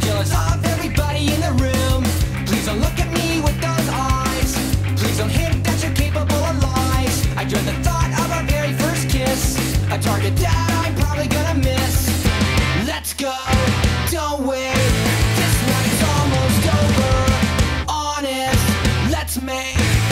Jealous of everybody in the room. Please don't look at me with those eyes. Please don't hint that you're capable of lies. I dread the thought of our very first kiss. A target that I'm probably gonna miss. Let's go. Don't wait. This one almost over. Honest. Let's make.